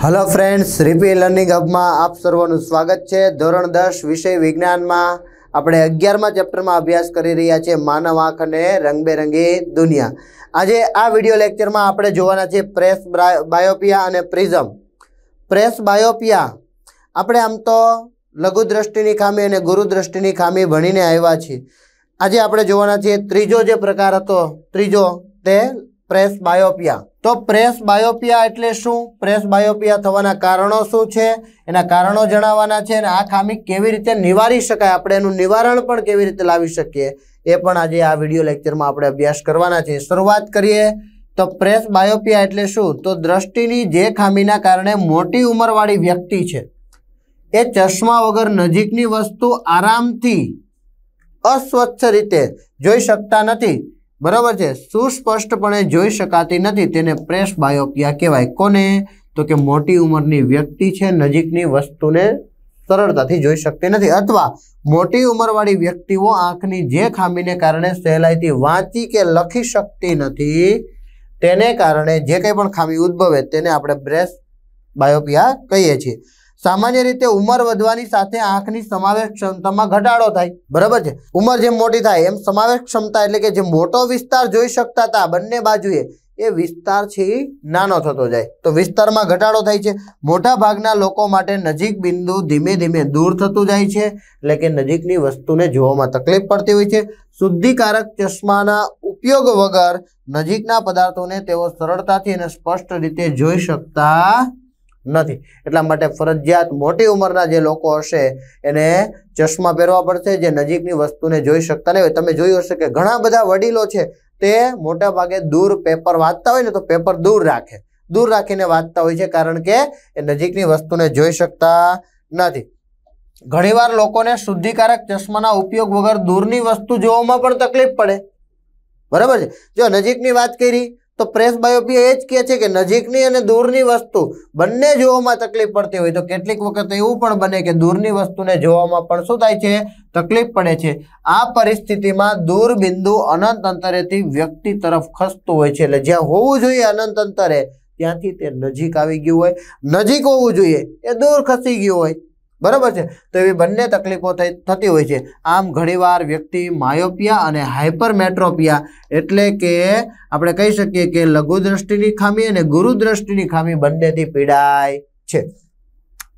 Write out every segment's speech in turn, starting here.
Hello friends રીપી learning હબમાં આપ સર્વનું સ્વાગત છે. ધોરણ દસ, વિષય વિજ્ઞાનમાં આપણે અગિયારમા ચેપ્ટરમાં અભ્યાસ કરી રહ્યા છીએ. માનવ આંખ અને રંગબેરંગી દુનિયા. આજે આ વીડિયો લેક્ચરમાં આપણે જોવાના છે પ્રેસ બાયોપિયા અને પ્રિઝમ. પ્રેસ બાયોપિયા, આપણે આમ તો લઘુ દ્રષ્ટિની ખામી અને ગુરુ દ્રષ્ટિની ખામી ભણીને આવ્યા છીએ. આજે આપણે જોવાના છીએ ત્રીજો જે પ્રકાર હતો, ત્રીજો તે પ્રેસ બાયોપિયા. તો પ્રેસ બાયોપિયા એટલે શું? પ્રેસ બાયોપિયા થવાના કારણો શું છે? એના કારણો જણાવવાના છે અને આ ખામી કેવી રીતે નિવારી શકાય? આપણે એનું નિવારણ પણ કેવી રીતે લાવી શકીએ? એ પણ આજે આ વીડિયો લેક્ચરમાં આપણે અભ્યાસ કરવાના છે. શરૂઆત કરીએ. તો પ્રેસ બાયોપિયા એટલે શું? તો દ્રષ્ટિની જે ખામીના કારણે મોટી ઉંમરવાળી વ્યક્તિ છે. એ ચશ્મા વગર નજીકની વસ્તુ આરામથી અસ્વચ્છ રીતે જોઈ શકતા નથી. બરાબર છે? સુસ્પષ્ટપણે જોઈ શકાતી નથી. તેને પ્રેસ બાયોપિયા કહેવાય. કોને? તો કે મોટી ઉંમરની વ્યક્તિ છે, નજીકની વસ્તુને સરળતાથી જોઈ શકતી નથી. અથવા મોટી ઉંમરવાળી વ્યક્તિઓ આંખની જે ખામીને કારણે સહેલાઈથી વાંચી કે લખી શકતી નથી. તેને કારણે જે કંઈ પણ ખામી ઉદ્ભવે, તેને આપણે બ્રેસ બાયોપિયા કહીએ છીએ. સામાન્ય રીતે ઉંમર વધવાની સાથે આંખની સમાવેશ ક્ષમતામાં ઘટાડો થાય. બરાબર છે? ઉંમર જેમ મોટી થાય, એમ સમાવેશ ક્ષમતા એટલે કે જે મોટો વિસ્તાર જોઈ શકતા હતા બંને બાજુએ, એ વિસ્તાર છે એ નાનો થતો જાય. તો વિસ્તારમાં ઘટાડો થાય છે. મોટા ભાગના લોકો માટે નજીક બિંદુ ધીમે ધીમે દૂર થતું જાય છે, એટલે કે નજીકની વસ્તુને જોવામાં તકલીફ પડતી હોય છે. શુદ્ધિકારક ચશ્માના ઉપયોગ વગર નજીકના પદાર્થોને તેઓ સરળતાથી અને સ્પષ્ટ રીતે જોઈ શકતા નથી. એટલા માટે ફરજિયાત મોટી ઉંમરના જે લોકો હશે, એને ચશ્મા પહેરવા પડશે. જે નજીકની વસ્તુને જોઈ શકતા નહીં હોય. તમે જોયું હશે કે ઘણા બધા વડીલો છે, તે મોટા ભાગે દૂર પેપર વાંચતા હોય ને તો પેપર દૂર રાખે. દૂર રાખીને વાંચતા હોય છે કારણ કે એ નજીકની વસ્તુને જોઈ શકતા નથી. ઘણીવાર લોકોને શુદ્ધિકારક ચશ્માના ઉપયોગ વગર દૂરની વસ્તુ જોવામાં પણ તકલીફ પડે. બરાબર છે? જો નજીકની વાત કરી તો પ્રેસ બાયોપિયા એ જ કહે છે કે નજીકની અને દૂરની વસ્તુ બંને જોવામાં તકલીફ પડતી હોય તો કેટલીક વખત એવું પણ બને કે દૂરની વસ્તુને જોવામાં પણ શું થાય છે? તકલીફ પડે છે. આ પરિસ્થિતિમાં દૂર બિંદુ અનંત અંતરેથી વ્યક્તિ તરફ ખસતું હોય છે. એટલે જ્યાં હોવું જોઈએ અનંત અંતરે, ત્યાંથી તે નજીક આવી ગયું હોય. નજીક હોવું જોઈએ, એ દૂર ખસી ગયું હોય. બરાબર છે? તો એવી બંને તકલીફો થતી હોય છે. આમ ઘણીવાર વ્યક્તિ માયોપિયા અને હાઇપરમેટ્રોપિયા એટલે કે આપણે કહી શકીએ કે લઘુદ્રષ્ટિની ખામી અને ગુરુદ્રષ્ટિની ખામી બંનેથી પીડાય છે.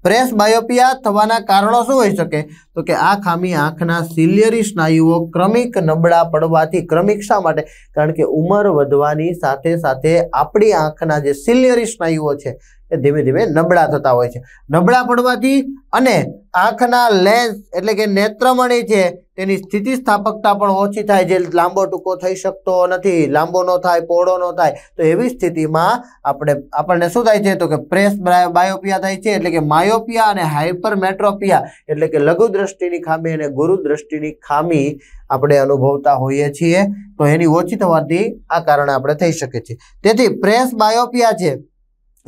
પ્રેસ બાયોપિયા થવાના કારણો શું હોઈ શકે? તો કે આ ખામી આંખના સિલિયરી સ્નાયુઓ ક્રમિક નબળા પડવાથી ક્રમિક શા માટે? કારણ કે ઉંમર વધવાની સાથે સાથે આપણી આંખના જે સિલિયરી સ્નાયુઓ છે એ ધીમે ધીમે નબળા થતા હોય છે. નબળા પડવાથી અને આંખના લેન્સ એટલે કે નેત્રમણી છે, તેની સ્થિતિસ્થાપકતા પણ ઓછી થાય જે લાંબો ટૂંકો થઈ શકતો નથી, લાંબો ન થાય, પહોળો ન થાય. તો એવી સ્થિતિમાં આપણે, આપણને શું થાય છે? તો કે પ્રેસ બાયોપિયા થાય છે, એટલે કે માયોપિયા અને હાઇપરમેટ્રોપિયા એટલે કે લઘુ દ્રષ્ટિની ખામી અને ગુરુ દ્રષ્ટિની ખામી આપણે અનુભવતા હોઈએ છીએ. તો એની ઓછી થવાથી આ કારણે આપણે થઈ શકે છે તેથી પ્રેસ બાયોપિયા છે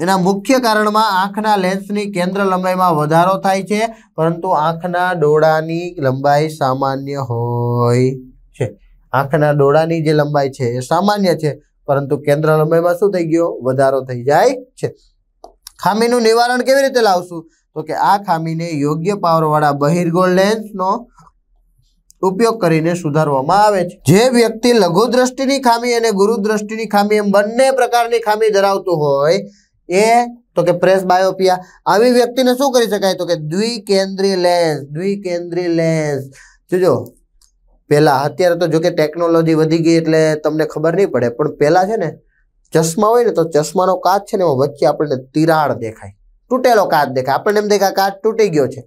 એના મુખ્ય કારણમાં આંખના લેન્સની કેન્દ્ર લંબાઈમાં વધારો થાય છે, પરંતુ આંખના ડોળાની લંબાઈ સામાન્ય હોય છે. આંખના ડોળાની જે લંબાઈ છે એ સામાન્ય છે, પરંતુ કેન્દ્ર લંબાઈમાં શું થઈ ગયો? વધારો થઈ જાય છે. ખામીનું નિવારણ કેવી રીતે લાવશું? તો કે આ ખામીને યોગ્ય પાવરવાળા બહિર્ગોળ લેન્સનો ઉપયોગ કરીને સુધારવામાં આવે છે. જે વ્યક્તિ લઘુ દ્રષ્ટિની ખામી અને ગુરુ દ્રષ્ટિની ખામી એમ બંને પ્રકારની ખામી ધરાવતું હોય એ, તો કે પ્રેસ બાયોપિયા આવી વ્યક્તિને શું કરી શકાય? તો કે દ્વિકેન્દ્રી લેન્સ દ્વિકેન્દ્રી લેન્સ જોજો, પહેલાં અત્યારે તો જો કે ટેકનોલોજી વધી ગઈ એટલે તમને ખબર નહીં પડે, પણ પહેલાં છે ને, ચશ્મા હોય ને તો ચશ્માનો કાચ છે ને એમાં વચ્ચે આપણને તિરાડ દેખાય. તૂટેલો કાચ દેખાય. આપણને એમ દેખાય કાચ તૂટી ગયો છે.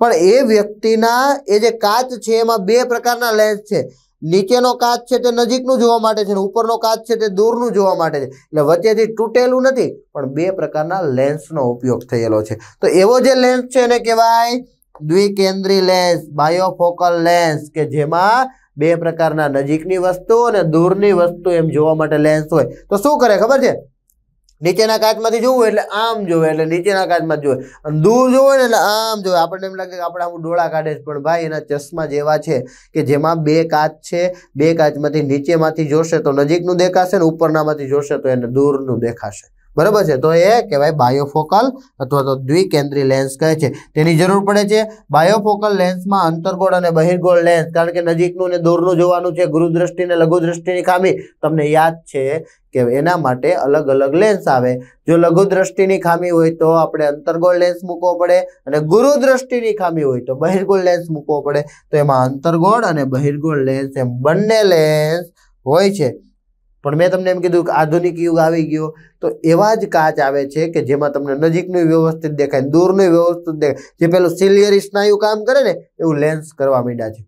પણ એ વ્યક્તિના એ જે કાચ છે એમાં બે પ્રકારના લેન્સ છે. નીચેનો કાચ છે તે નજીકનું જોવા માટે છે ઉપરનો કાચ છે તે દૂરનું જોવા માટે છે. એટલે વચ્ચેથી તૂટેલું નથી, પણ બે પ્રકારના લેન્સનો ઉપયોગ થયેલો છે. તો એવો જે લેન્સ છે એને કહેવાય દ્વિકેન્દ્રી લેન્સ, બાયોફોકલ લેન્સ, કે જેમાં બે પ્રકારના નજીકની વસ્તુ અને દૂરની વસ્તુ એમ જોવા માટે લેન્સ હોય. તો શું કરે ખબર છે? નીચેના કાચમાંથી જોવું એટલે આમ જોવે, એટલે નીચેના કાચમાં જોવે. અને દૂર જોવે ને એટલે આમ જોવે. આપણને એમ લાગે કે આપણે આમ ડોળા કાઢે છે, પણ ભાઈ એના ચશ્મા જેવા છે કે જેમાં બે કાચ છે, બે કાચમાંથી નીચેમાંથી જોશે તો નજીકનું દેખાશે ને ઉપરનામાંથી જોશે તો એને દૂરનું દેખાશે. બરાબર છે? તો એ કહેવાય બાયોફોકલ અથવા તો દ્વિકેન્દ્રી લેન્સ કહે છે. તેની જરૂર પડે છે બાયોફોકલ લેન્સમાં અંતર્ગોળ અને બહિર્ગોળ લેન્સ, કારણ કે નજીકનું ને દૂરનું જોવાનું છે ગુરુદ્રષ્ટિ ને લઘુદ્રષ્ટિની ખામી. તમને યાદ છે કે એના માટે અલગ અલગ લેન્સ આવે. જો લઘુદ્રષ્ટિની ખામી હોય તો આપણે અંતર્ગોળ લેન્સ મૂકવો પડે અને ગુરુદ્રષ્ટિની ખામી હોય તો બહિર્ગોળ લેન્સ મૂકવો પડે. તો એમાં અંતર્ગોળ અને બહિર્ગોળ લેન્સ એમ બંને લેન્સ હોય છે. પણ મેં તમને એમ કીધું કે આધુનિક યુગ આવી ગયો, તો એવા જ કાચ આવે છે કે જેમાં તમને નજીકનું વ્યવસ્થિત દેખાય, દૂરનું વ્યવસ્થિત દેખાય. જે પેલું સિલિયરી સ્નાયુ કામ કરે ને, એવું લેન્સ કરવા માંડ્યા છે.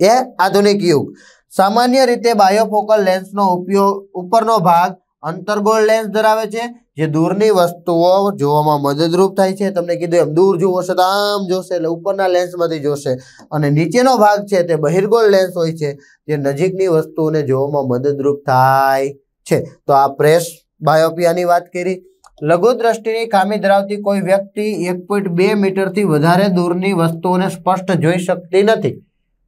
એ આધુનિક યુગ. સામાન્ય રીતે બાયોફોકલ લેન્સનો ઉપયોગ ઉપરનો ભાગ અંતર્ગોળ લેન્સ ધરાવે છે જે દૂરની વસ્તુઓ જોવામાં મદદરૂપ થાય છે, તમને કીધું એમ, દૂર જોવો છે તો આમ જોશે, એટલે ઉપરના લેન્સમાંથી જોશે. અને નીચેનો ભાગ છે તે બહિર્ગોળ લેન્સ હોય છે, જે નજીકની વસ્તુઓને જોવામાં મદદરૂપ થાય છે. તો આ પ્રેસ બાયોપિયાની વાત કરી. લઘુદ્રષ્ટિની ખામી ધરાવતી કોઈ વ્યક્તિ એક પોઈન્ટ બે મીટરથી વધારે દૂરની વસ્તુઓને સ્પષ્ટ જોઈ શકતી નથી.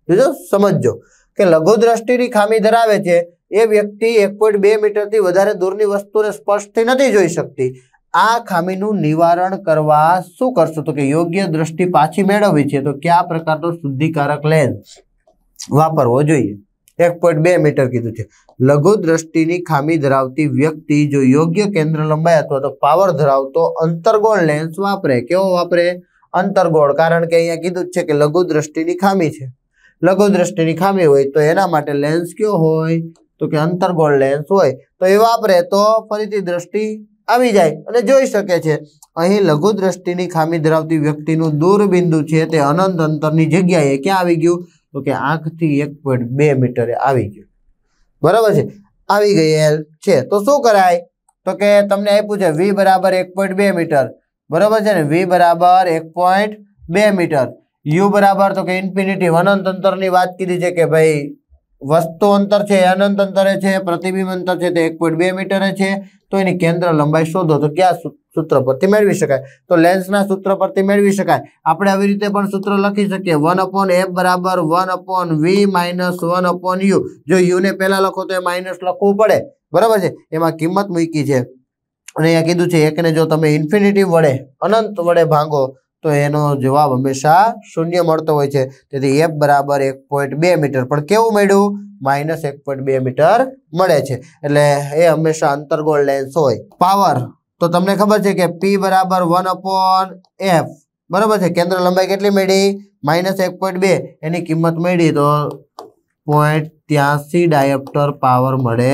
બીજો સમજજો કે લઘુદ્રષ્ટિની ખામી ધરાવે છે એ વ્યક્તિ એક પોઈન્ટ બે મીટરથી વધારે દૂરની વસ્તુને સ્પષ્ટથી નથી જોઈ શકતી. આ ખામીનું નિવારણ કરવા શું કરશો? તો કે યોગ્ય દ્રષ્ટિ પાછી મેળવવી છે. તો કયા પ્રકારનો શુદ્ધિકારક લેન્સ વાપરવો જોઈએ? એક પોઈન્ટ બે મીટર કીધું છે. લઘુ દ્રષ્ટિની ખામી ધરાવતી વ્યક્તિ જો યોગ્ય કેન્દ્ર લંબાઈ અથવા તો પાવર ધરાવતો અંતર્ગોળ લેન્સ વાપરે, કેવો વાપરે? અંતર્ગોળ, કારણ કે અહીંયા કીધું છે કે લઘુ દ્રષ્ટિની ખામી છે. લઘુ દ્રષ્ટિની ખામી હોય તો એના માટે લેન્સ કયો હોય? તો કે અંતર્ગોળ લેન્સ હોય, તો એ વાપરે તો ફરીથી દ્રષ્ટિ આવી જાય અને જોઈ શકે છે. અહીં લઘુ દ્રષ્ટિની ખામી ધરાવતી વ્યક્તિનું દૂરબિંદુ છે તે અનંત અંતરની જગ્યાએ ક્યાં આવી ગયું? તો કે આંખથી એક પોઈન્ટ બે મીટરે આવી ગયું. બરાબર છે? આવી ગયેલ છે. તો શું કરાય? તો કે તમને આપ્યું છે વી બરાબર એક પોઈન્ટ બે મીટર. બરાબર છે ને? વી બરાબર એક પોઈન્ટ બે મીટર. યુ બરાબર તો કે ઇન્ફિનિટી અનંત અંતરની વાત કીધી છે કે ભાઈ વસ્તુ અંતર છે, અનંત અંતરે છે, પ્રતિબિંબ અંતર છે, તે એક પોઈન્ટ બે મીટરે છે. તો એની કેન્દ્ર લંબાઈ શોધો. તો ક્યાં સૂત્ર પરથી મેળવી શકાય? તો લેન્સના સૂત્ર પરથી મેળવી શકાય. આપણે આવી રીતે પણ સૂત્ર લખી શકીએ. વન અપોન એફ બરાબર one upon V minus one upon U જો યુ ને પહેલા લખો તો એ માઇનસ લખવું પડે. બરાબર છે? એમાં કિંમત મૂકી છે. અને અહીંયા કીધું છે, એકને જો તમે ઇન્ફિનિટી વડે, અનંત વડે ભાંગો તો એનો જવાબ હંમેશા શૂન્ય મળતો હોય છે. તેથી એફ બરાબર એક પોઈન્ટ બે મીટર. પણ કેવું મળ્યું? માઇનસ એક પોઈન્ટ બે મીટર મળે છે. એટલે એ હંમેશા અંતર્ગોળ લેન્સ હોય. પાવર તો તમને ખબર છે કે પી બરાબર વન અપોન એફ બરાબર છે? કેન્દ્ર લંબાઈ કેટલી મળી? માઇનસ એક પોઈન્ટ બે. એની કિંમત મળી તો પોઈન્ટ ત્યાંસી ડાયોપ્ટર પાવર મળે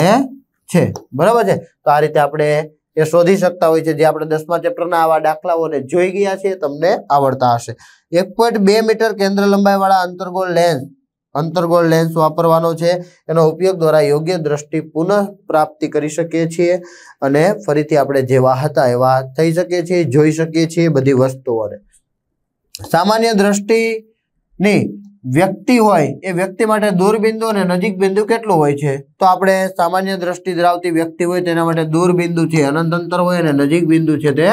છે. બરાબર છે? તો આ રીતે આપણે એ શોધી શકતા હોય છે. જે આપણે દસમા ચેપ્ટરના આવા દાખલાઓને જોઈ ગયા છે તમને આવડતા હશે. એક પોઈન્ટ બે મીટર કેન્દ્ર લંબાઈવાળા અંતર્ગોળ લેન્સ અંતર્ગોળ લેન્સ વાપરવાનો છે. એનો ઉપયોગ દ્વારા યોગ્ય દ્રષ્ટિ પુનઃ પ્રાપ્તિ કરી શકીએ છીએ અને ફરીથી આપણે જેવા હતા એવા થઈ શકીએ છીએ જોઈ શકીએ છીએ બધી વસ્તુઓને. સામાન્ય દ્રષ્ટિની વ્યક્તિ હોય એ વ્યક્તિ માટે દૂરબિંદુ અને નજીક બિંદુ કેટલું હોય છે? તો આપણે સામાન્ય દ્રષ્ટિ ધરાવતી વ્યક્તિ હોય તેના માટે દૂરબિંદુ છે, અનંત અંતર હોય અને નજીક બિંદુ છે તે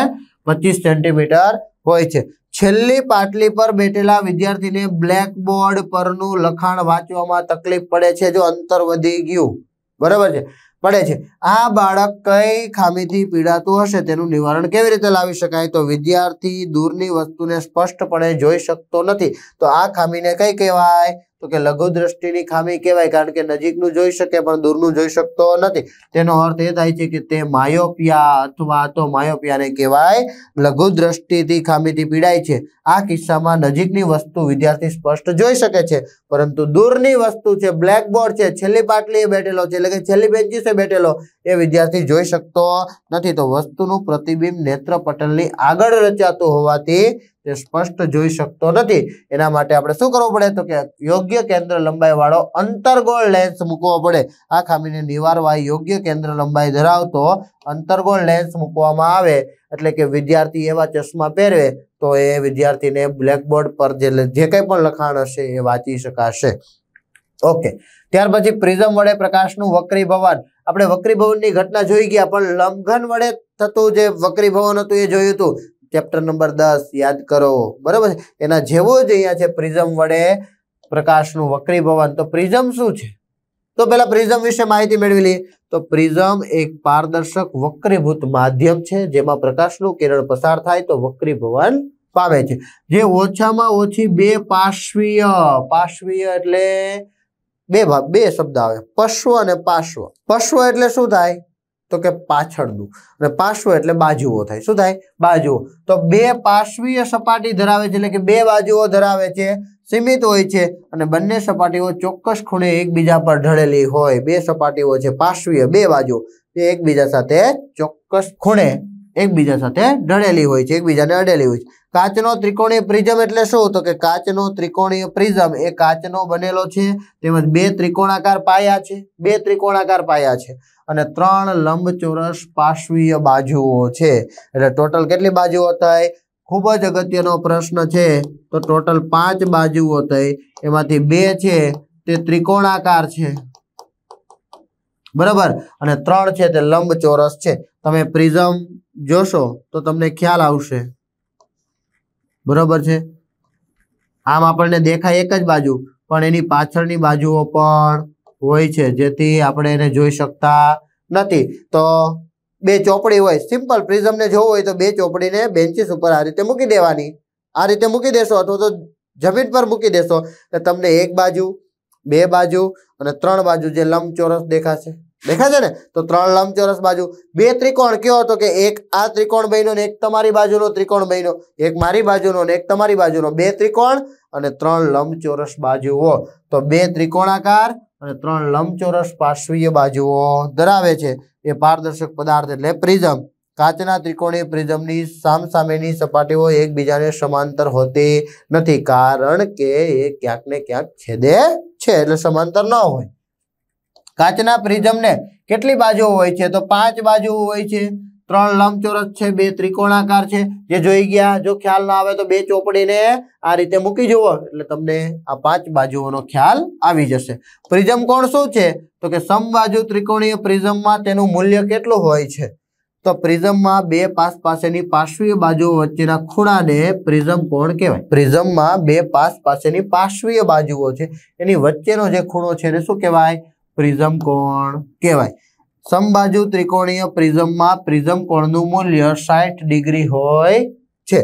પચીસ સેન્ટીમીટર હોય છે. છેલ્લી પાટલી પર બેઠેલા વિદ્યાર્થીને બ્લેકબોર્ડ પરનું લખાણ વાંચવામાં તકલીફ પડે છે, જો અંતર વધી ગયું. બરાબર છે? પડે છે. આ બાળક કઈ ખામીથી પીડાતું હશે તેનું નિવારણ કેવી રીતે લાવી શકાય? તો વિદ્યાર્થી દૂરની વસ્તુને સ્પષ્ટપણે જોઈ શકતો નથી. તો આ ખામીને કઈ કહેવાય? તો કે લઘુ દ્રષ્ટિની ખામી કહેવાય, કારણ કે નજીકનું જોઈ શકે પણ દૂરનું જોઈ શકતો નથી. તેનો અર્થ એ થાય છે કે તે માયોપિયા અથવા તો માયોપિયાને કહેવાય, લઘુ દ્રષ્ટિથી ખામીથી પીડાય છે. આ કિસ્સામાં નજીકની વસ્તુ વિદ્યાર્થી સ્પષ્ટ જોઈ શકે છે, પરંતુ દૂરની વસ્તુ છે, બ્લેકબોર્ડ છે, છેલ્લી પાટલીએ બેઠેલો છે, એટલે કે છેલ્લી બેન્ચીસે બેઠેલો, એ વિદ્યાર્થી જોઈ શકતો નથી. તો વસ્તુનું પ્રતિબિંબ નેત્ર પટલની આગળ રચાતું હોવાથી તે સ્પષ્ટ જોઈ શકતો નથી. એના માટે આપણે શું કરવું પડે? તો કે યોગ્ય કેન્દ્ર લંબાઈ વાળો અંતર્ગોળ લેન્સ મૂકવો પડે. આ ખામીને નિવારવા યોગ્ય કેન્દ્ર લંબાઈ ધરાવતો અંતર્ગોળ લેન્સ મૂકવામાં આવે. એટલે કે વિદ્યાર્થી એવા ચશ્મા પહેરવે તો એ વિદ્યાર્થીને બ્લેકબોર્ડ પર જે જે કંઈ પણ લખાણ હશે એ વાંચી શકાશે. ઓકે ત્યાર પછી પ્રિઝમ વડે પ્રકાશનું વક્રીભવન આપણે વક્રીભવનની ઘટના જોઈ ગયા, પણ લંઘન વડે થતું જે વક્રીભવન હતું એ જોયું હતું. ચેપ્ટર નંબર દસ, યાદ કરો. બરાબર એના જેવો જ અહીંયા છે પ્રિઝમ વડે પ્રકાશનું વક્રીભવન તો પ્રિઝમ શું છે? તો પેલા પ્રિઝમ વિશે માહિતી મેળવી લઈએ તો પ્રિઝમ એક પારદર્શક વક્રીભૂત માધ્યમ છે, જેમાં પ્રકાશનું કિરણ પસાર થાય તો વક્રીભવન પામે છે. જે ઓછામાં ઓછી બે પાર્શ્વીય. પાર્શ્વીય એટલે બે ભાગ, બે શબ્દ આવે. પશ્વ અને પાર્શ્વ. પશ્વ એટલે શું થાય? તો કે પાછળનું. અને પાર્શ્વ એટલે બાજુઓ થાય. શું થાય? બાજુઓ. તો બે પાર્શ્વીય સપાટી ધરાવે છે એટલે કે બે બાજુઓ ધરાવે છે, સીમિત હોય છે અને બંને સપાટીઓ ચોક્કસ ખૂણે એકબીજા પર ઢળેલી હોય. બે સપાટીઓ છે પાર્શ્વીય, બે બાજુ તે એકબીજા સાથે ચોક્કસ ખૂણે એકબીજા સાથે ઢળેલી હોય છે, એકબીજાને અડેલી હોય છે. કાચનો ત્રિકોણીય પ્રિઝમ એટલે શું? તો કે કાચનો ત્રિકોણીય પ્રિઝમ. એ કાચનો બનેલો છે. તેમજ બે ત્રિકોણાકાર પાયા છે. બે ત્રિકોણાકાર પાયા છે. અને ત્રણ લંબચોરસ પાર્શ્વીય બાજુઓ છે. એટલે ટોટલ કેટલી બાજુઓ થાય ખૂબ જ અગત્યનો પ્રશ્ન છે. તો ટોટલ પાંચ બાજુઓ થઈ. એમાંથી બે છે, તે ત્રિકોણાકાર છે. બરાબર? અને ત્રણ છે, તે લંબચોરસ છે. તમે પ્રિઝમ જોશો તો તમને ખ્યાલ આવશે. બરોબર છે? આમ આપણને દેખાય એક જ બાજુ, પણ એની પાછળની બાજુઓ પણ હોય છે, જેથી આપણે એને જોઈ શકતા નથી. તો બે ચોપડી હોય, સિમ્પલ પ્રિઝમને જોવું હોય તો બે ચોપડીને બેન્ચીસ ઉપર આ રીતે મૂકી દેવાની. આ રીતે મૂકી દેશો અથવા તો જમીન પર મૂકી દેશો. તો તમને એક બાજુ, બે બાજુ અને ત્રણ બાજુ જે લંબચોરસ દેખાશે. દેખાશે ને? તો ત્રણ લંબચોરસ બાજુ. બે ત્રિકોણ કયો હતો કે એક આ ત્રિકોણ બન્યો ને એક તમારી બાજુનો ત્રિકોણ બન્યો? એક મારી બાજુનો ને એક તમારી બાજુનો. બે ત્રિકોણ અને ત્રણ લંબચોરસ બાજુઓ. તો બે ત્રિકોણાકાર અને ત્રણ લંબચોરસ પાર્શ્વીય બાજુઓ ધરાવે છે. એ પારદર્શક પદાર્થ એટલે પ્રિઝમ. કાચના ત્રિકોણીય પ્રિઝમની સામસામેની સપાટીઓ એકબીજાને સમાંતર હોતી નથી, કારણ કે એ ક્યાંક ને ક્યાંક છેદે છે એટલે સમાંતર ન હોય. કાચના પ્રિઝમને કેટલી બાજુઓ હોય છે? તો પાંચ બાજુઓ હોય છે. ત્રણ લંબચોરસ છે, બે ત્રિકોણાકાર છે. જે જોઈ ગયા, જો ખ્યાલ ના આવે તો બે ચોપડીને આ રીતે મૂકી જુઓ. એટલે તમને આ પાંચ બાજુઓનો ખ્યાલ આવી જશે. પ્રિઝમ કોણ શું છે? તો કે સમબાજુ ત્રિકોણીય પ્રિઝમમાં તેનું મૂલ્ય કેટલું હોય છે? તો પ્રિઝમમાં બે પાસ પાસેની પાર્શ્વીય બાજુઓ વચ્ચેના ખૂણાને પ્રિઝમ કોણ કહેવાય? પ્રિઝમમાં બે પાસ પાસેની પાર્શ્વીય બાજુઓ છે. એની વચ્ચેનો જે ખૂણો છે એને શું કહેવાય? પ્રિઝમ કોણ કહેવાય. સમબાજુ ત્રિકોણીય પ્રિઝમમાં પ્રિઝમ કોણનું મૂલ્ય સાઠ ડિગ્રી હોય છે.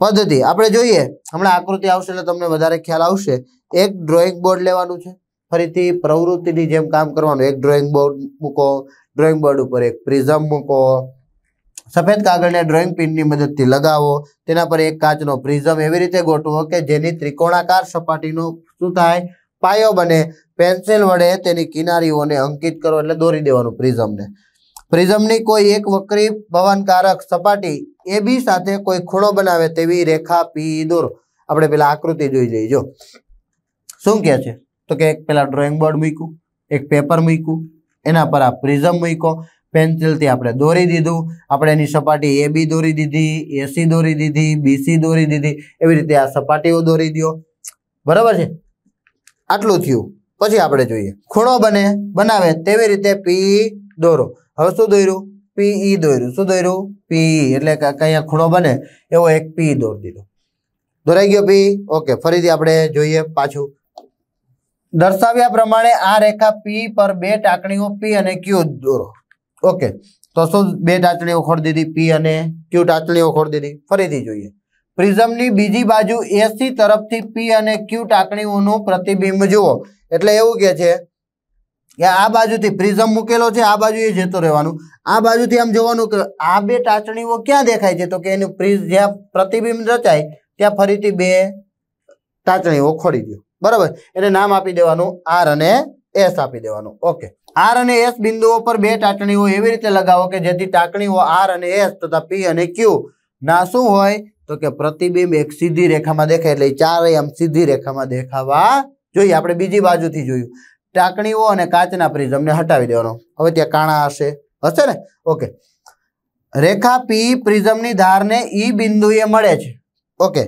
પદ્ધતિ, આપણે જોઈએ. હમણાં આકૃતિ આવશે એટલે તમને વધારે ખ્યાલ આવશે. એક ડ્રોઈંગ બોર્ડ લેવાનું છે. ફરીથી પ્રવૃત્તિની જેમ કામ કરવાનું. એક ડ્રોઈંગ બોર્ડ મૂકો ડ્રોઈંગ બોર્ડ ઉપર એક પ્રિઝમ મૂકો. સફેદ કાગળને ડ્રોઈંગ પિનની મદદથી લગાવો. તેના પર એક કાચનો પ્રિઝમ એવી રીતે ગોઠવો કે જેની ત્રિકોણાકાર સપાટીનો શું થાય? પાયો બને પેન્સિલ વડે તેની કિનારીઓને અંકિત કરો એટલે દોરી દેવાનું પ્રિઝમને. પ્રિઝમની કોઈ એક વક્રી ભવનકારક સપાટી એ બી સાથે કોઈ ખૂણો બનાવે તેવી રેખા પી દોરો. આપણે પેલા આકૃતિ જોઈ લઈએ, જો. શું કહે છે? તો કે એક પેલા ડ્રોઈંગ બોર્ડ મૂક્યું, એક પેપર મૂક્યું, એના પર આ પ્રિઝમ મૂક્યો. પેન્સિલથી આપણે દોરી દીધું, આપણે એની સપાટી એ બી દોરી દીધી એસી દોરી દીધી બીસી દોરી દીધી, એવી રીતે આ સપાટીઓ દોરી દો બરાબર છે? આટલું થયું. પછી આપણે જોઈએ. ખૂણો બને, બનાવે તેવી રીતે પી દોરો. હવે શું દોર્યું? પી ઈ દોર્યું. શું દોર્યું? પી એટલે કે અહીંયા ખૂણો બને, એવો એક પી દોર દીધો. દોરાઈ ગયો પી ઓકે ફરીથી આપણે જોઈએ પાછું. દર્શાવ્યા પ્રમાણે આ રેખા પી પર બે ટાંકણીઓ પી અને ક્યુ દોરો. ઓકે તો શું બે ટાંચણીઓ ખોડી દીધી? પી અને ક્યુ ટાંચણીઓ ખોડી દીધી? ફરીથી જોઈએ. પ્રિઝમની બીજી બાજુ એસી તરફથી પી અને ક્યુ ટાંકણીઓનું પ્રતિબિંબ જુઓ. એટલે એવું કે છે કે આ બાજુથી પ્રિઝમ મૂકેલો છે, આ બાજુ એ જતો રહેવાનું. આ બાજુથી આમ જોવાનું કે આ બે ટાંચણીઓ ક્યાં દેખાય છે? તો કે એનું પ્રિઝ જ્યાં પ્રતિબિંબ રચાય, ત્યાં ફરીથી બે ટાંચણીઓ ખોડી દો. બરાબર? એને નામ આપી દેવાનું આર અને એસ આપી દેવાનું. ઓકે. આર અને એસ બિંદુઓ પર બે ટાંચણીઓ એવી રીતે લગાવો કે જેથી ટાંકણીઓ આર અને એસ તથા પી અને ક્યુ ના શું હોય? તો કે પ્રતિબિંબ એક સીધી રેખામાં દેખાય એટલે ચારેય આમ સીધી રેખામાં દેખાવા જોઈએ. આપણે બીજી બાજુથી જોયું. ટાંકણીઓ અને કાચના પ્રિઝમને હટાવી દેવાનો. હવે ત્યાં કાણા હશે. હશે ને? ઓકે. રેખા પી પ્રિઝમની ધારને ઈ બિંદુએ મળે છે. ઓકે.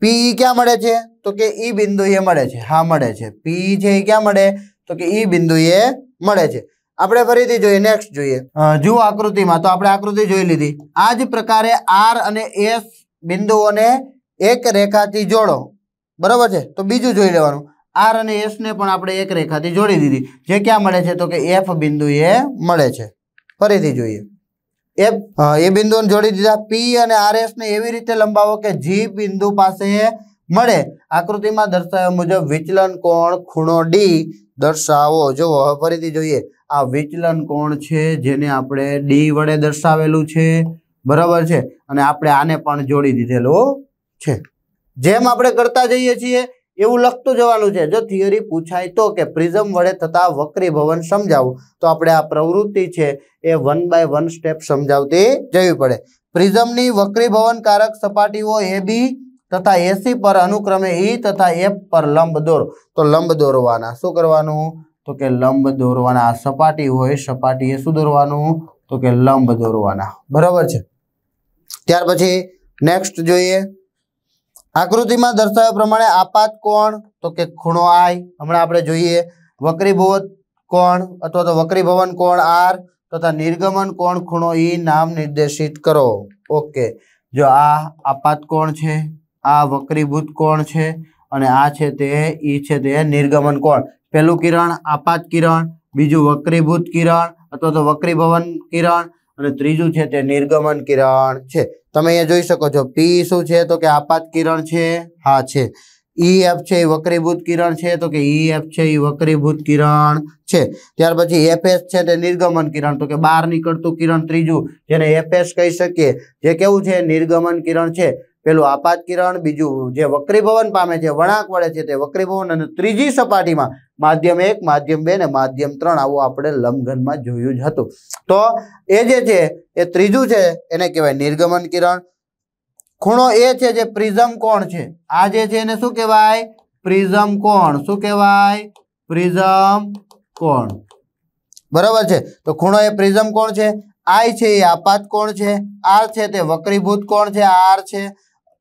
પી ક્યાં મળે છે? તો કે ઈ બિંદુએ મળે છે. હા, મળે છે. પી છે એ ક્યાં મળે? તો કે ઈ બિંદુએ મળે છે. આપણે ફરીથી જોઈએ. નેક્સ્ટ જોઈએ. જુઓ આકૃતિમાં. તો આપણે આકૃતિ જોઈ લીધી. આ જ પ્રકારે આર અને એસ બિંદુઓને એક રેખાથી જોડો. બરાબર છે? તો બીજું જોઈ લેવાનું. આર અને એસને પણ આપણે એક રેખાથી જોડી દીધી. જે ક્યાં મળે છે? તો કે એફ બિંદુએ મળે છે. ફરીથી જોઈએ. એફ એ બિંદુને જોડી દીધા. પી અને આર એસને એવી રીતે લંબાવો કે જી બિંદુ પાસે મળે. આકૃતિમાં દર્શાવ્યા મુજબ વિચલન કોણ ખૂણો ડી દર્શાવો. જો ફરીથી જોઈએ. આ વિચલન કોણ છે? જેને આપણે ડી વડે દર્શાવેલું છે. બરાબર છે? અને આપણે આને પણ જોડી દીધેલું છે. જેમ આપણે કરતા જઈએ છીએ, એવું લખતું જવાનું છે. જો થિયરી પૂછાય તો કે પ્રિઝમ વડે થતા વક્રીભવન સમજાવું, તો આપણે આ પ્રવૃત્તિ છે એ વન બાય વન સ્ટેપ સમજાવતી જવી પડે. પ્રિઝમની વક્રીભવનકારક સપાટીઓ એ બી તથા એસી પર અનુક્રમે ઈ તથા એફ પર લંબ દોરો. તો લંબ દોરવાના. શું કરવાનું? તો કે લંબ દોરવાના. સપાટી હોય સપાટી એ શું દોરવાનું? તો કે લંબ દોરવાના. બરાબર છે? ત્યાર પછી નેક્સ્ટ જોઈએ. આકૃતિમાં દર્શાવ્યા પ્રમાણે આપાત કોણ? તો કે ખૂણો આય હમણાં આપણે જોઈએ વક્રીભૂત કોણ અથવા તો વક્રીભવન કોણ આર તથા નિર્ગમન કોણ ખૂણો ઈ નામ નિર્દેશિત કરો. ઓકે. જો આ આપાત કોણ છે? આ વક્રીભૂત કોણ છે? અને આ છે તે ઈ છે તે નિર્ગમન કોણ. પહેલું કિરણ આપાત કિરણ, બીજું વક્રીભૂત કિરણ અથવા તો વક્રીભવન કિરણ અને ત્રીજું છે તે નિર્ગમન કિરણ છે. તમે અહીંયા જોઈ શકો છો પી શું છે તો કે આપાત કિરણ છે? હા, છે. ઈ એફ છે એ વક્રીભૂત કિરણ છે તો કે ઈ એફ છે એ વક્રીભૂત કિરણ છે. ત્યાર પછી એફએસ છે તે નિર્ગમન કિરણ તો કે બહાર નીકળતું કિરણ ત્રીજું, જેને એફએસ કહી શકીએ. જે કેવું છે? નિર્ગમન કિરણ છે. પેલું આપાત કિરણ, બીજું જે વક્રીભવન પામે છે વળાંક વળે છે તે વક્રીભવન અને ત્રીજી સપાટીમાં માધ્યમ એક, માધ્યમ બે ને માધ્યમ ત્રણ આવું આપણે લંબઘનમાં જોયું જ હતું. તો એ જે છે, એ ત્રીજું છે, એને કહેવાય નિર્ગમન કિરણ. ખૂણો એ છે જે પ્રિઝમ કોણ છે? આ જે છે એને શું કહેવાય? પ્રિઝમ કોણ? શું કહેવાય? પ્રિઝમ કોણ? બરાબર છે? તો ખૂણો એ પ્રિઝમ કોણ છે? આઈ છે, એ આપાત કોણ છે? આર છે તે વક્રીભૂત કોણ છે? આર છે.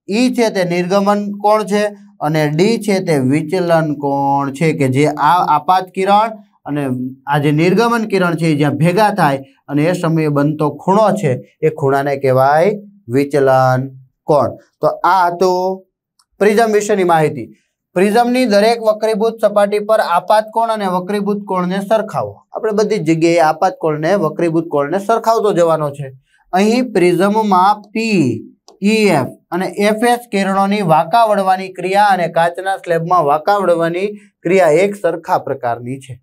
ઈ છે તે નિર્ગમન કોણ છે? અને ડી છે તે વિચલન કોણ છે? કે જે આ આપાત કિરણ અને આ જે નિર્ગમન કિરણ છે જ્યાં ભેગા થાય અને એ સમયે બનતો ખૂણો છે, એ ખૂણાને કહેવાય વિચલન કોણ. તો આ હતું પ્રિઝમ વિશેની માહિતી. પ્રિઝમની દરેક વક્રીભૂત સપાટી પર આપાત કોણ અને વક્રીભૂત કોણને સરખાવો. આપણે બધી જગ્યાએ આપાત કોણને વક્રીભૂત કોણને સરખાવતો જવાનો છે. અહીં પ્રિઝમમાં પી ઈએફ અને એફએસ કિરણોની વાંકા વળવાની ક્રિયા અને કાચના સ્લેબમાં વાંકા વળવાની ક્રિયા એક સરખા પ્રકારની છે.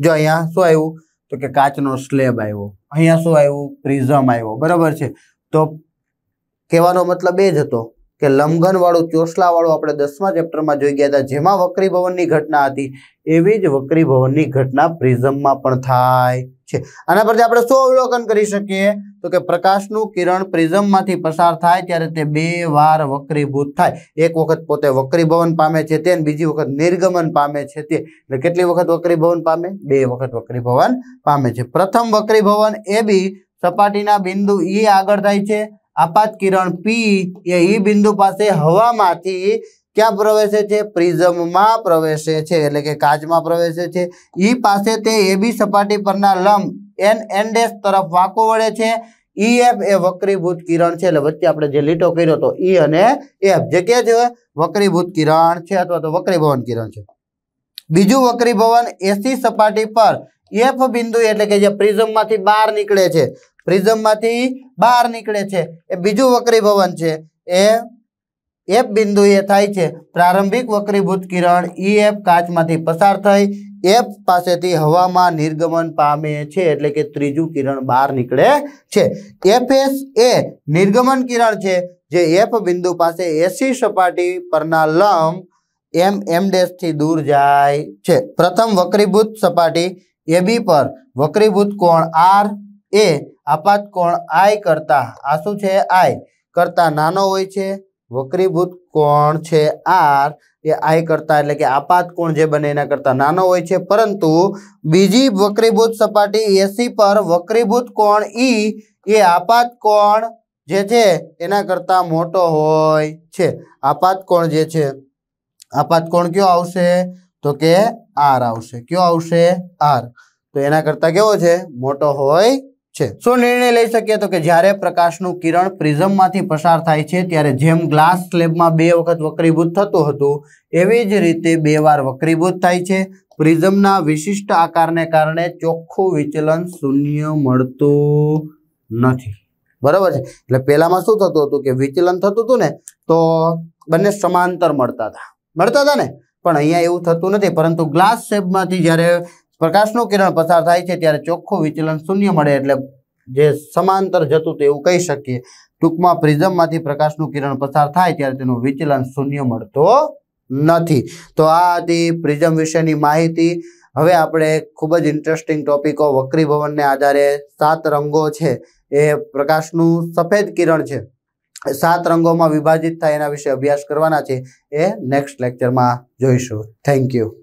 જો અહીંયા શું આવ્યું? તો કે કાચનો સ્લેબ આવ્યો. અહીંયા શું આવ્યું? પ્રિઝમ આવ્યો. બરાબર છે? તો કહેવાનો મતલબ એ જ હતો કે લંઘનવાળું ચોસલાવાળું આપણે દસમા ચેપ્ટરમાં જોઈ ગયા હતા. જેમાં વક્રીભવનની ઘટના હતી. એવી જ વક્રીભવનની ઘટના પ્રિઝમમાં પણ થાય. છે. આના પરથી આપણે શું અવલોકન કરી શકીએ? તો કે પ્રકાશનું કિરણ પ્રિઝમમાંથી પસાર થાય ત્યારે તે બે વાર વક્રીભૂત થાય. એક વખત પોતે વક્રીભવન પામે છે તે બીજી વખત નિર્ગમન પામે છે તે. એટલે કેટલી વખત વક્રીભવન પામે? બે વખત વક્રીભવન પામે છે. પ્રથમ વક્રીભવન એ બી સપાટીના બિંદુ ઈ આગળ થાય છે. આપાત કિરણ પી એ ઈ બિંદુ પાસે હવામાંથી ક્યાં પ્રવેશે છે? પ્રિઝમમાં પ્રવેશે છે, એટલે કે કાચમાં પ્રવેશે છે. ઈ પાસે તે એબી સપાટી પરના લંબ એન એન ડેશ તરફ વાંકો વળે છે. ઈ એફ એ વક્રીભૂત કિરણ છે, એટલે વચ્ચે આપણે જે લીટો કર્યો હતો ઈ અને એફ જે કે છે? વક્રીભૂત કિરણ છે અથવા તો વક્રીભવન કિરણ છે. બીજું વક્રીભવન એસી સપાટી પર એફ બિંદુ, એટલે કે જે પ્રિઝમમાંથી બહાર નીકળે છે. પ્રિઝમમાંથી બહાર નીકળે છે. એ બીજું વક્રીભવન છે. એ એફ બિંદુ એ થાય છે. પ્રારંભિક વક્રીભૂત કિરણ ઈ એફ કાચમાંથી પસાર થઈ એફ પાસેથી હવામાં નિર્ગમન પામે છે, એટલે કે ત્રીજું કિરણ બહાર નીકળે છે. એફએસ એ નિર્ગમન કિરણ છે, જે એફ બિંદુ પાસે એસી સપાટી પરના લંબ એમ એમ ડેશથી દૂર જાય છે. પ્રથમ વક્રીભૂત સપાટી એબી પર, વક્રીભૂત કોણ આર એ આપાત કોણ આઈ કરતા, આ શું છે આઈ કરતા નાનો હોય છે વક્રીભૂત કોણ છે આર? એ આઈ કરતા એટલે કે આપાત કોણ જે બને એના કરતા નાનો હોય છે. પરંતુ બીજી વક્રીભૂત સપાટી એસી પર વક્રીભૂત કોણ ઈ એ આપાત કોણ જે છે એના કરતા મોટો હોય છે. આપાત કોણ જે છે? આપાત કોણ કયો આવશે? તો કે આર આવશે. કયો આવશે? આર. તો એના કરતા કેવો છે? મોટો હોય છે. શું નિર્ણય લઈ શકીએ તો કે જ્યારે પ્રકાશનું કિરણ પ્રિઝમમાંથી પસાર થાય છે, ત્યારે જેમ ગ્લાસ સ્લેબમાં બે વખત વક્રીભૂત થતું હતું, એવી જ રીતે બે વાર વક્રીભૂત થાય છે. પ્રિઝમના વિશિષ્ટ આકારને કારણે ચોખ્ખું વિચલન શૂન્ય મળતું નથી. બરાબર છે? એટલે પહેલામાં શું થતું હતું કે વિચલન થતું હતું ને, તો બંને સમાંતર મળતા હતા. મળતા હતા ને? પણ અહીંયા એવું થતું નથી, પરંતુ ગ્લાસ શેપમાંથી જ્યારે પ્રકાશનું કિરણ પસાર થાય છે ત્યારે ચોખ્ખું વિચલન શૂન્ય મળે એટલે જે સમાંતર જતું તેવું કહી શકીએ. ટૂંકમાં પ્રિઝમમાંથી પ્રકાશનું કિરણ પસાર થાય ત્યારે તેનું વિચલન શૂન્ય મળતો નથી. તો આ હતી પ્રિઝમ વિશેની માહિતી. હવે આપણે ખૂબ જ ઇન્ટરેસ્ટિંગ ટોપિકો વક્રીભવનને આધારે સાત રંગો છે. એ પ્રકાશનું સફેદ કિરણ છે. સાત રંગોમાં વિભાજિત થાય એના વિશે અભ્યાસ કરવાના છે. એ નેક્સ્ટ લેક્ચરમાં જોઈશું. Thank you